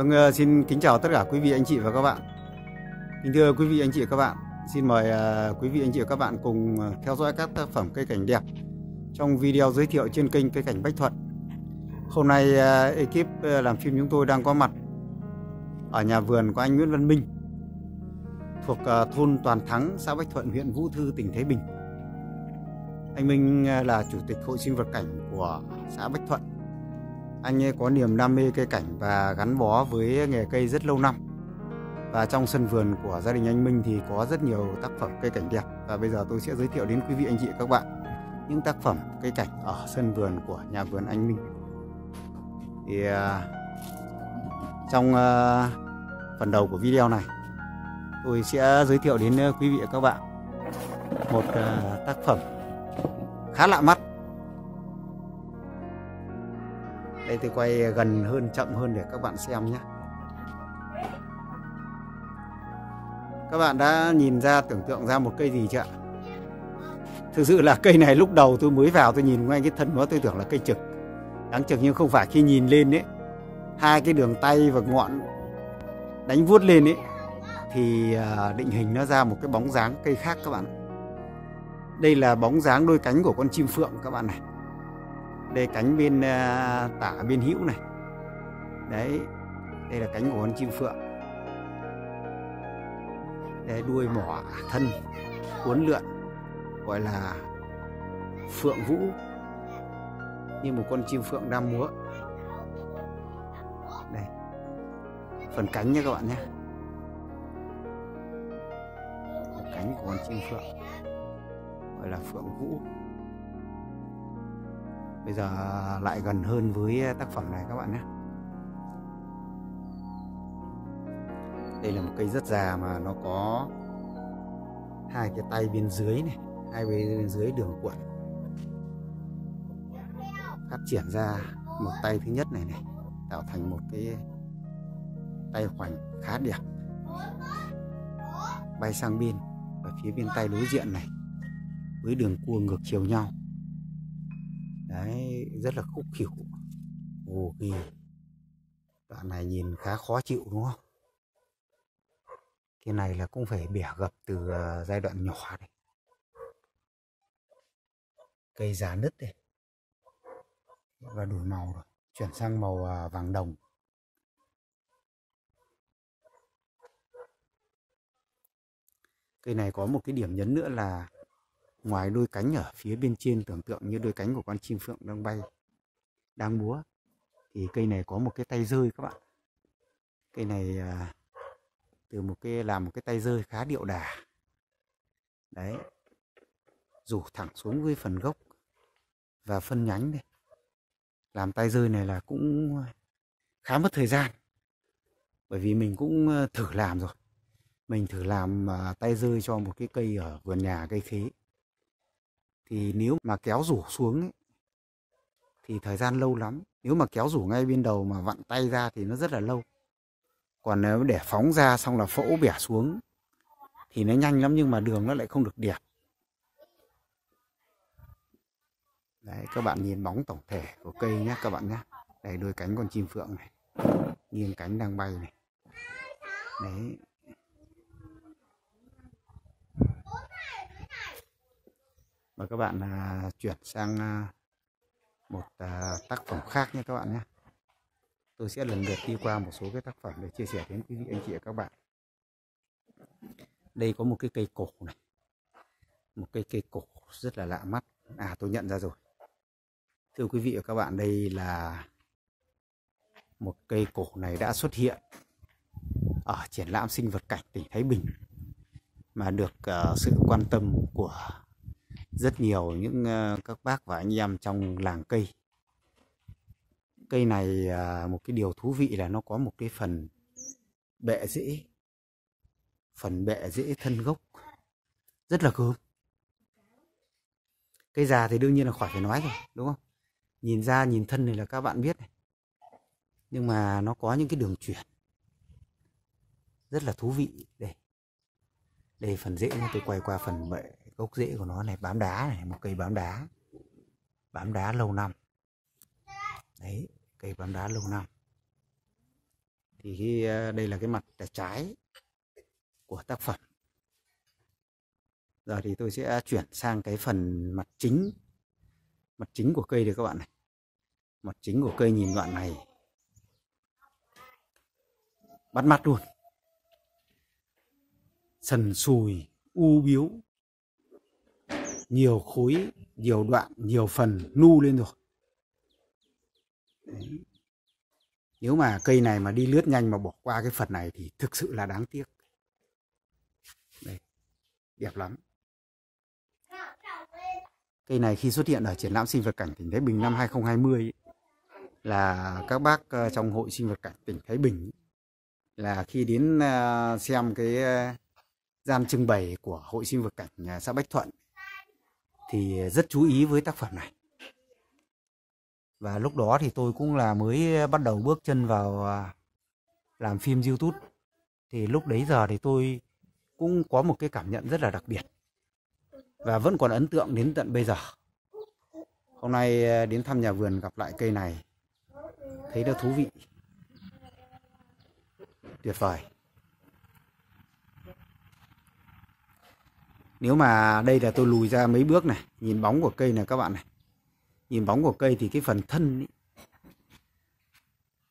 Vâng, ờ, xin kính chào tất cả quý vị anh chị và các bạn. Kính thưa quý vị anh chị và các bạn, xin mời ờ, quý vị anh chị và các bạn cùng ờ, theo dõi các tác phẩm cây cảnh đẹp trong video giới thiệu trên kênh cây cảnh Bách Thuận. Hôm nay ekip làm phim chúng tôi đang có mặt ở nhà vườn của anh Nguyễn Văn Minh thuộc thôn Toàn Thắng, xã Bách Thuận, huyện Vũ Thư, tỉnh Thái Bình. Anh Minh là chủ tịch hội sinh vật cảnh của xã Bách Thuận anh ấy có niềm đam mê cây cảnh và gắn bó với nghề cây rất lâu năm. Và trong sân vườn của gia đình anh Minh thì có rất nhiều tác phẩm cây cảnh đẹp và bây giờ tôi sẽ giới thiệu đến quý vị anh chị các bạn những tác phẩm cây cảnh ở sân vườn của nhà vườn anh Minh. Thì à, trong à, phần đầu của video này, tôi sẽ giới thiệu đến à, quý vị và các bạn một tác phẩm khá lạ mắt đây tôi quay gần hơn, chậm hơn để các bạn xem nhé. Các bạn đã nhìn ra, tưởng tượng ra một cây gì chưa thực sự là cây này lúc đầu tôi mới vào tôi nhìn ngay cái thân nó, tôi tưởng là cây trực. Đáng trực nhưng không phải, khi nhìn lên ấy, hai cái đường tay và ngọn đánh vuốt lên ấy, thì à, định hình nó ra một cái bóng dáng cây khác các bạn đây là bóng dáng đôi cánh của con chim phượng các bạn này đây cánh bên à, tả bên hữu này. Đấy, đây là cánh của con chim phượng. Đây, đuôi mỏ thân, cuốn lượn, gọi là phượng vũ, như một con chim phượng đang múa. Đây, phần cánh nha các bạn nhé. Cánh của con chim phượng, gọi là phượng vũ bây giờ lại gần hơn với ờ, tác phẩm này các bạn nhé. Đây là một cây rất già mà nó có hai cái tay bên dưới này, hai bên dưới đường cuộn. Phát triển ra một tay thứ nhất này này, tạo thành một cái tay khoảnh khá đẹp. Bay sang bên và phía bên tay đối diện này, với đường cua ngược chiều nhau đấy, rất là khúc khỉu ồ kỳ đoạn này nhìn khá khó chịu, đúng không? Cái này là cũng phải bẻ gập từ ờ, giai đoạn nhỏ này. Cây già nứt đây và đổi màu rồi, chuyển sang màu ờ, vàng đồng. Cây này có một cái điểm nhấn nữa là ngoài đôi cánh ở phía bên trên tưởng tượng như đôi cánh của con chim phượng đang bay đang múa thì cây này có một cái tay rơi các bạn. Cây này à, từ một cái làm một cái tay rơi khá điệu đà. Đấy. Rủ thẳng xuống với phần gốc và phân nhánh đây. Làm tay rơi này là cũng khá mất thời gian bởi vì mình cũng ờ, thử làm rồi. Mình thử làm à, tay rơi cho một cái cây ở vườn nhà cây khế thì nếu mà kéo rủ xuống ấy, thì thời gian lâu lắm. Nếu mà kéo rủ ngay bên đầu mà vặn tay ra thì nó rất là lâu. Còn nếu để phóng ra xong là phẫu bẻ xuống thì nó nhanh lắm nhưng mà đường nó lại không được đẹp. Đấy các bạn nhìn bóng tổng thể của cây nhé các bạn nhé đây đôi cánh con chim phượng này nghiêng cánh đang bay này. Đấy. Mời các bạn à, chuyển sang à, một à, tác phẩm khác nhé các bạn nhé. Tôi sẽ lần lượt đi qua một số cái tác phẩm để chia sẻ đến quý vị anh chị và các bạn. Đây có một cái cây cổ này. Một cây cây cổ rất là lạ mắt. À tôi nhận ra rồi. Thưa quý vị và các bạn đây là một cây cổ này đã xuất hiện ở triển lãm sinh vật cảnh tỉnh Thái Bình mà được uh, sự quan tâm của rất nhiều những ờ, các bác và anh em trong làng cây. Cây này à, một cái điều thú vị là nó có một cái phần bệ rễ phần bệ rễ thân gốc, rất là cơm cây già thì đương nhiên là khỏi phải nói rồi, đúng không? Nhìn ra, nhìn thân này là các bạn biết này. Nhưng mà nó có những cái đường chuyển rất là thú vị đây đây phần rễ tôi quay qua phần bệ gốc rễ của nó này, bám đá này, một cây bám đá. Bám đá lâu năm. Đấy, cây bám đá lâu năm. Thì khi ờ, đây là cái mặt trái của tác phẩm. Giờ thì tôi sẽ chuyển sang cái phần mặt chính. Mặt chính của cây được các bạn này. Mặt chính của cây nhìn đoạn này. Bắt mắt luôn. Sần sùi, u biếu nhiều khối nhiều đoạn nhiều phần nu lên rồi. Đấy. nếu mà cây này mà đi lướt nhanh mà bỏ qua cái phần này thì thực sự là đáng tiếc. Đây đẹp lắm. Cây này khi xuất hiện ở triển lãm sinh vật cảnh tỉnh Thái Bình năm 2020 ấy, là các bác ờ, trong hội sinh vật cảnh tỉnh Thái Bình là khi đến ờ, xem cái ờ, gian trưng bày của hội sinh vật cảnh xã Bách Thuận thì rất chú ý với tác phẩm này. Và lúc đó thì tôi cũng là mới bắt đầu bước chân vào à, làm phim YouTube. Thì lúc đấy giờ thì tôi cũng có một cái cảm nhận rất là đặc biệt. Và vẫn còn ấn tượng đến tận bây giờ. Hôm nay à, đến thăm nhà vườn gặp lại cây này. Thấy nó thú vị. Tuyệt vời. Nếu mà đây là tôi lùi ra mấy bước này nhìn bóng của cây này các bạn này. Nhìn bóng của cây thì cái phần thân ấy,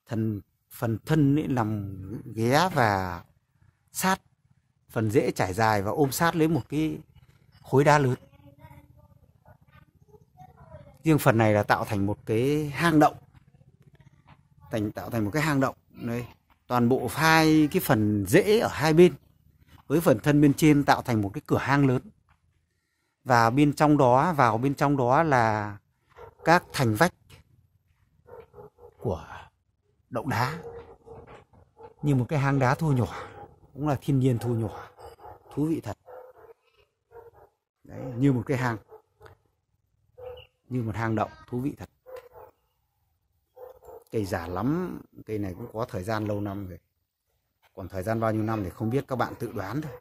thần phần thân ấy nằm ghé và sát phần rễ trải dài và ôm sát lấy một cái khối đá lớn. Riêng phần này là tạo thành một cái hang động thành tạo thành một cái hang động. Đây toàn bộ phai cái phần rễ ở hai bên với phần thân bên trên tạo thành một cái cửa hang lớn. Và bên trong đó, vào bên trong đó là các thành vách của động đá. Như một cái hang đá thu nhỏ, cũng là thiên nhiên thu nhỏ. Thú vị thật. Đấy, như một cái hang. Như một hang động, thú vị thật. Cây già lắm, cây này cũng có thời gian lâu năm rồi còn thời gian bao nhiêu năm thì không biết các bạn tự đoán thôi.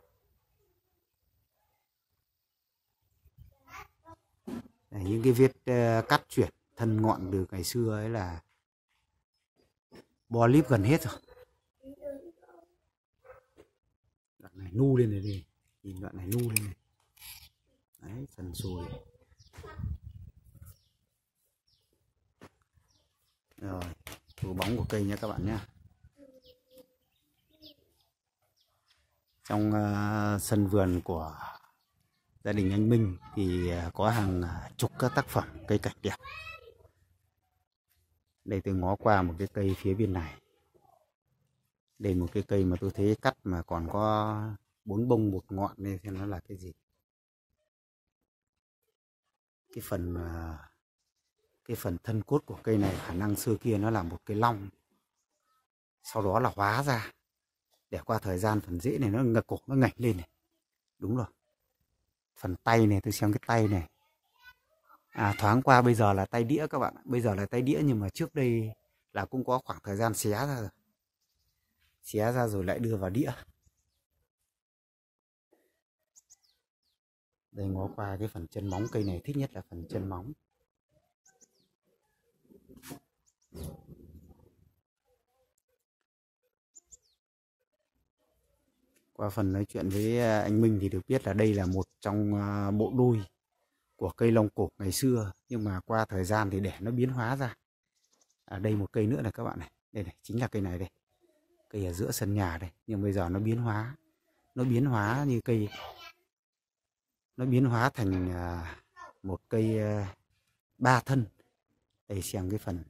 Đấy, những cái vết uh, cắt chuyển thân ngọn từ ngày xưa ấy là bo líp gần hết rồi. Đoạn này nu lên này đi nhìn đoạn này nu lên này. Đấy phần sùi. Rồi phủ bóng của cây nha các bạn nhé. Trong ờ, sân vườn của gia đình anh Minh thì ờ, có hàng ờ, chục các tác phẩm cây cảnh đẹp. Đây tôi ngó qua một cái cây phía bên này. Đây một cái cây mà tôi thấy cắt mà còn có bốn bông một ngọn nên thì nó là cái gì. Cái phần cái phần thân cốt của cây này khả năng xưa kia nó là một cái long. Sau đó là hóa ra để qua thời gian phần rễ này nó ngực cổ, nó ngảnh lên này. Đúng rồi. Phần tay này, tôi xem cái tay này. À thoáng qua bây giờ là tay đĩa các bạn bây giờ là tay đĩa nhưng mà trước đây là cũng có khoảng thời gian xé ra rồi. Xé ra rồi lại đưa vào đĩa. Đây, ngó qua cái phần chân móng, cây này thích nhất là phần chân móng. Qua phần nói chuyện với à, anh Minh thì được biết là đây là một trong à, bộ đôi của cây long cổ ngày xưa nhưng mà qua thời gian thì để nó biến hóa ra. À, đây một cây nữa này các bạn này. Đây này chính là cây này đây. Cây ở giữa sân nhà đây nhưng bây giờ nó biến hóa. Nó biến hóa như cây nó biến hóa thành à, một cây ba thân. Đây xem cái phần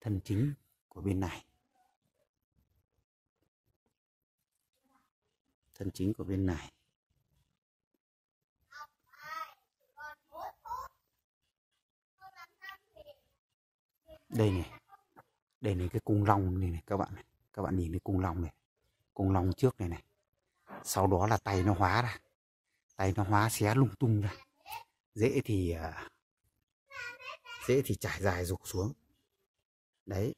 thân chính của bên này. Thân chính của bên này. Đây này đây này, cái cung long này này, các bạn này, các bạn nhìn cái cung long này, cung long trước này này. Sau đó là tay nó hóa ra, tay nó hóa xé lung tung ra. Dễ thì à, dễ thì trải dài rục xuống. Đấy,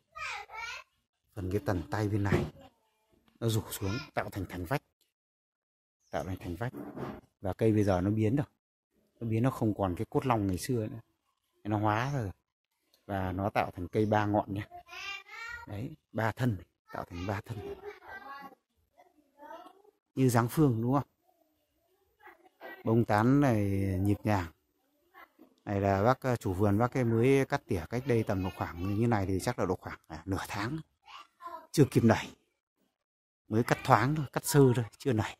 phần cái tần tay bên này, nó rủ xuống, tạo thành thành vách tạo thành thành vách. Và cây bây giờ nó biến rồi. Nó biến nó không còn cái cốt long ngày xưa nữa. Nó hóa rồi. Và nó tạo thành cây ba ngọn nhé đấy ba thân. Tạo thành ba thân. Như dáng phương đúng không? Bông tán này nhịp nhàng. Này là bác ờ, chủ vườn bác cái mới cắt tỉa cách đây tầm một khoảng như này thì chắc là độ khoảng à, nửa tháng. Chưa kịp nảy. Mới cắt thoáng thôi cắt sơ thôi chưa nảy.